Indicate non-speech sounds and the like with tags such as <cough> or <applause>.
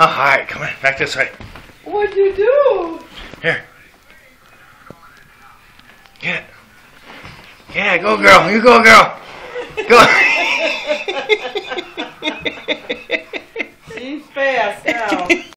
Oh, all right, come on, back this way. What'd you do? Here. Get it. Yeah, go girl. You go girl. Go. <laughs> She's fast now. <laughs>